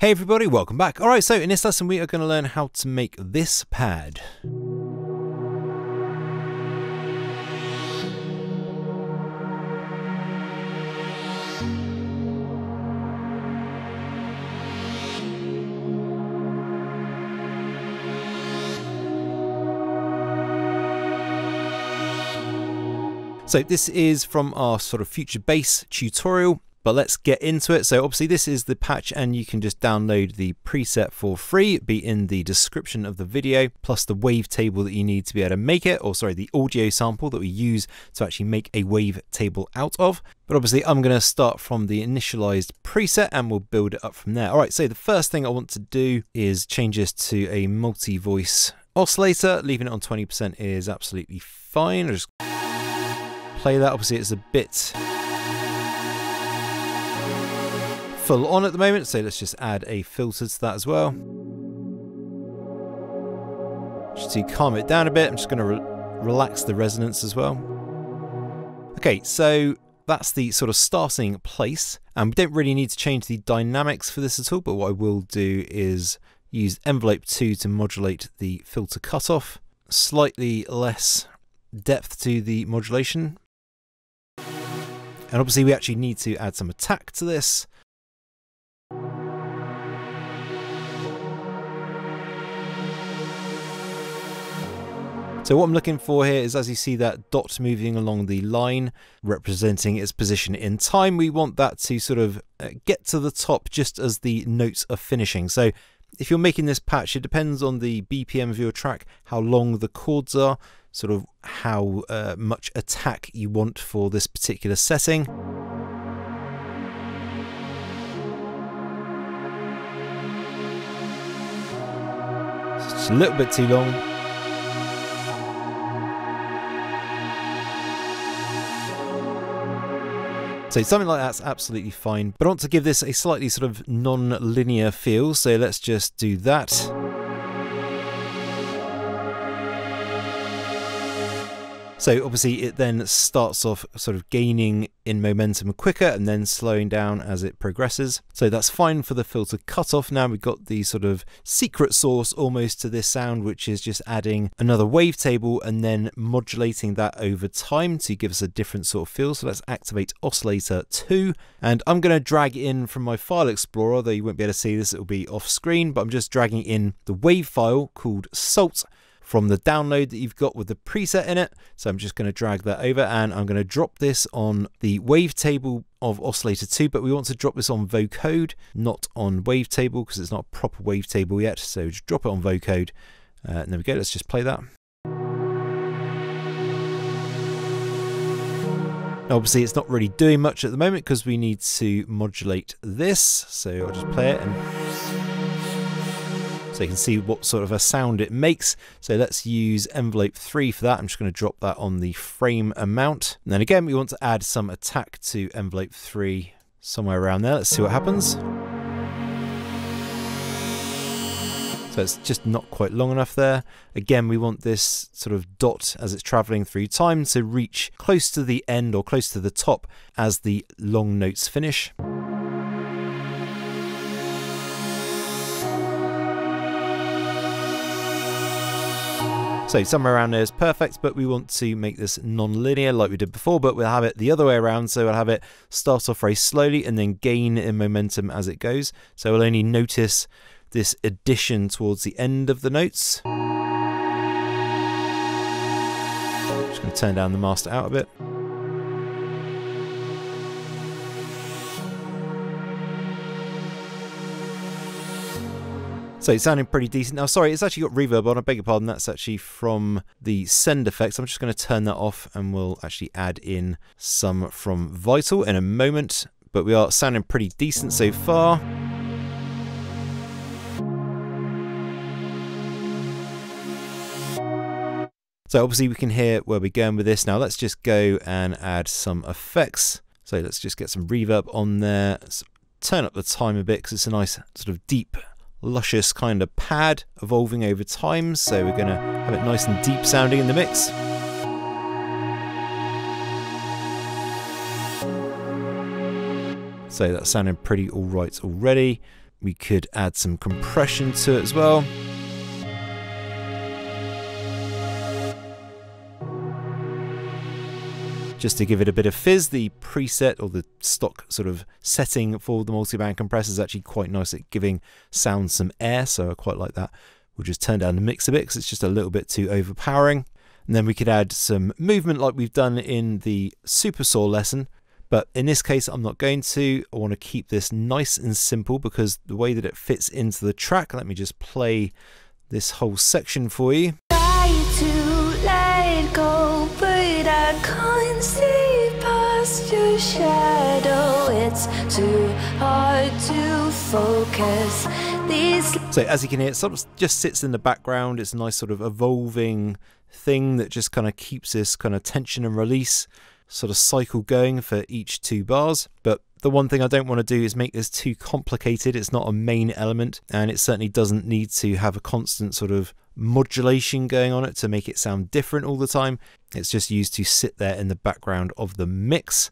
Hey everybody, welcome back. Alright, so in this lesson we are going to learn how to make this pad. So this is from our sort of future bass tutorial but let's get into it. So obviously this is the patch and you can just download the preset for free, It'd be in the description of the video, plus the wave table that you need to be able to make it, or sorry, the audio sample that we use to actually make a wave table out of. But obviously I'm going to start from the initialized preset and we'll build it up from there. All right, so the first thing I want to do is change this to a multi-voice oscillator. Leaving it on 20% is absolutely fine. I'll just play that. Obviously it's a bit full on at the moment, so let's just add a filter to that as well. Just to calm it down a bit, I'm just going to re relax the resonance as well. Okay, so that's the sort of starting place. And we don't really need to change the dynamics for this at all, but what I will do is use envelope 2 to modulate the filter cutoff. Slightly less depth to the modulation. And obviously we actually need to add some attack to this. So what I'm looking for here is as you see that dot moving along the line representing its position in time, we want that to sort of uh, get to the top just as the notes are finishing. So if you're making this patch, it depends on the BPM of your track, how long the chords are, sort of how uh, much attack you want for this particular setting. It's a little bit too long. So something like that's absolutely fine. But I want to give this a slightly sort of non-linear feel, so let's just do that. So obviously it then starts off sort of gaining in momentum quicker and then slowing down as it progresses. So that's fine for the filter cutoff. Now we've got the sort of secret source almost to this sound, which is just adding another wavetable and then modulating that over time to give us a different sort of feel. So let's activate oscillator 2 and I'm going to drag in from my file explorer, though you won't be able to see this, it will be off screen, but I'm just dragging in the wave file called salt from the download that you've got with the preset in it. So I'm just going to drag that over and I'm going to drop this on the wavetable of oscillator 2 but we want to drop this on vocode not on wavetable because it's not a proper wavetable yet. So just drop it on vocode uh, and there we go. Let's just play that. Obviously it's not really doing much at the moment because we need to modulate this. So I'll just play it and so you can see what sort of a sound it makes. So let's use envelope 3 for that. I'm just going to drop that on the frame amount. And then again, we want to add some attack to envelope 3 somewhere around there. Let's see what happens. So it's just not quite long enough there. Again, we want this sort of dot as it's traveling through time to reach close to the end or close to the top as the long notes finish. So somewhere around there is perfect, but we want to make this non-linear like we did before, but we'll have it the other way around. So we'll have it start off very slowly and then gain in momentum as it goes. So we'll only notice this addition towards the end of the notes. Just going to turn down the master out a bit. So it's sounding pretty decent. Now, sorry, it's actually got reverb on. I beg your pardon. That's actually from the send effects. I'm just going to turn that off and we'll actually add in some from Vital in a moment. But we are sounding pretty decent so far. So obviously we can hear where we're going with this. Now let's just go and add some effects. So let's just get some reverb on there. Let's turn up the time a bit because it's a nice sort of deep luscious kind of pad evolving over time. So we're going to have it nice and deep sounding in the mix. So that's sounding pretty alright already. We could add some compression to it as well. Just to give it a bit of fizz, the preset or the stock sort of setting for the multiband compressor is actually quite nice at giving sound some air, so I quite like that. We'll just turn down the mix a bit because it's just a little bit too overpowering. And then we could add some movement like we've done in the Super Saw lesson. But in this case, I'm not going to. I want to keep this nice and simple because the way that it fits into the track, let me just play this whole section for you. It's too hard to focus. These so as you can hear, it sort of just sits in the background. It's a nice sort of evolving thing that just kind of keeps this kind of tension and release sort of cycle going for each two bars. But the one thing I don't want to do is make this too complicated. It's not a main element, and it certainly doesn't need to have a constant sort of modulation going on it to make it sound different all the time. It's just used to sit there in the background of the mix.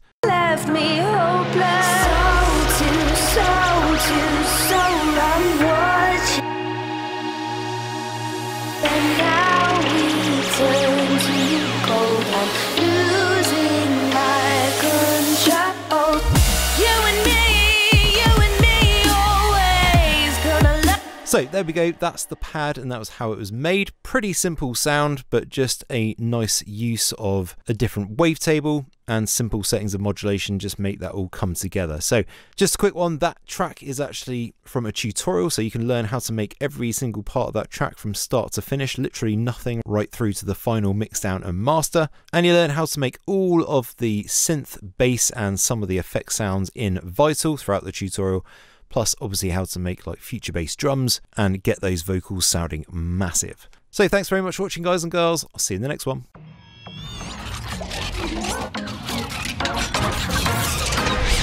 So there we go, that's the pad and that was how it was made. Pretty simple sound, but just a nice use of a different wavetable and simple settings of modulation just make that all come together. So just a quick one, that track is actually from a tutorial, so you can learn how to make every single part of that track from start to finish, literally nothing right through to the final mixdown and master. And you learn how to make all of the synth, bass, and some of the effect sounds in Vital throughout the tutorial plus obviously how to make like future bass drums and get those vocals sounding massive. So thanks very much for watching guys and girls. I'll see you in the next one. Thank you.